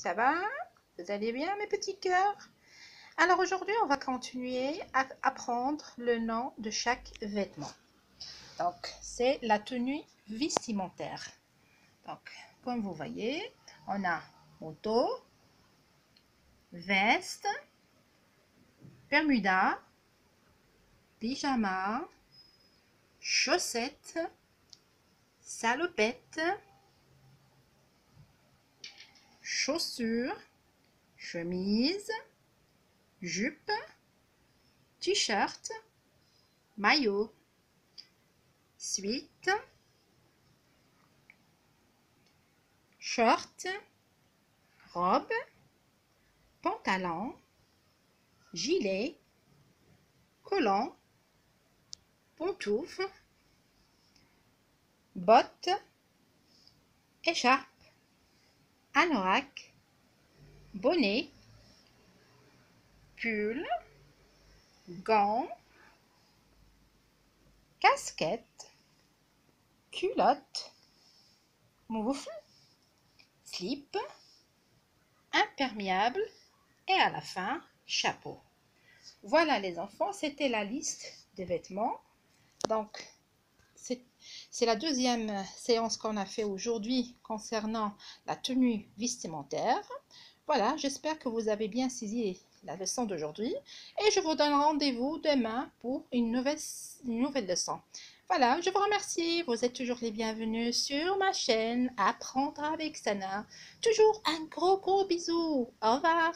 Ça va? Vous allez bien mes petits cœurs? Alors aujourd'hui on va continuer à apprendre le nom de chaque vêtement. Donc c'est la tenue vestimentaire. Donc comme vous voyez, on a manteau, veste, bermuda, pyjama, chaussettes, salopette, chaussures, chemise, jupe, t-shirt, maillot, suite, short, robe, pantalon, gilet, collant, pantoufle, bottes, écharpe, anorak, bonnet, pull, gants, casquette, culotte, moufle, slip, imperméable et à la fin, chapeau. Voilà les enfants, c'était la liste des vêtements. Donc, c'est la deuxième séance qu'on a fait aujourd'hui concernant la tenue vestimentaire. Voilà, j'espère que vous avez bien saisi la leçon d'aujourd'hui et je vous donne rendez-vous demain pour une nouvelle, une nouvelle leçon. Voilà, je vous remercie. Vous êtes toujours les bienvenus sur ma chaîne Apprendre avec Sana. Toujours un gros gros bisou. Au revoir.